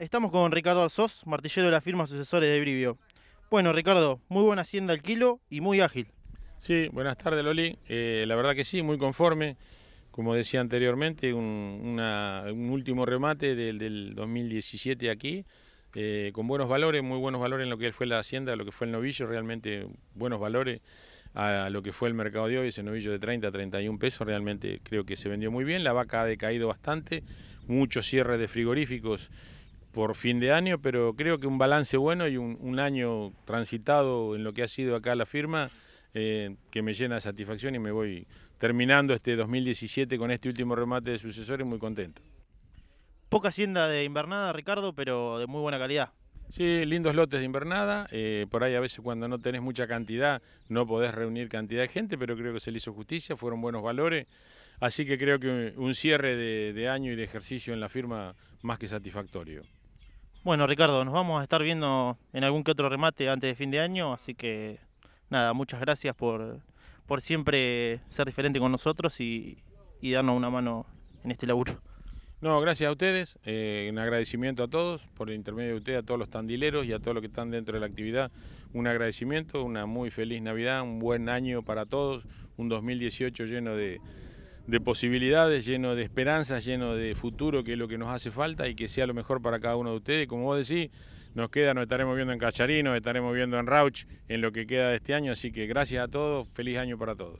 Estamos con Ricardo Arzós, martillero de la firma Sucesores de Brivio. Bueno, Ricardo, muy buena hacienda al kilo y muy ágil. Sí, buenas tardes Loli. Eh, la verdad que sí, muy conforme. Como decía anteriormente, un, último remate del, 2017 aquí, eh, con buenos valores, muy buenos valores en lo que fue la hacienda, lo que fue el novillo, realmente buenos valores a lo que fue el mercado de hoy, ese novillo de 30 a 31 pesos, realmente creo que se vendió muy bien, la vaca ha decaído bastante, muchos cierres de frigoríficos por fin de año, pero creo que un balance bueno y un, año transitado en lo que ha sido acá la firma eh, que me llena de satisfacción y me voy terminando este 2017 con este último remate de sucesores muy contento. Poca hacienda de invernada, Ricardo, pero de muy buena calidad. Sí, lindos lotes de invernada. Eh, por ahí a veces cuando no tenés mucha cantidad no podés reunir cantidad de gente, pero creo que se le hizo justicia, fueron buenos valores. Así que creo que un cierre de año y de ejercicio en la firma más que satisfactorio. Bueno, Ricardo, nos vamos a estar viendo en algún que otro remate antes de fin de año, así que nada, muchas gracias por, por siempre ser diferente con nosotros y, darnos una mano en este laburo. No, gracias a ustedes, eh, un agradecimiento a todos, por el intermedio de ustedes, a todos los tandileros y a todos los que están dentro de la actividad, un agradecimiento, una muy feliz Navidad, un buen año para todos, un 2018 lleno de, de posibilidades, lleno de esperanzas, lleno de futuro, que es lo que nos hace falta y que sea lo mejor para cada uno de ustedes. Como vos decís, nos queda, nos estaremos viendo en Cacharino, estaremos viendo en Rauch en lo que queda de este año, así que gracias a todos, feliz año para todos.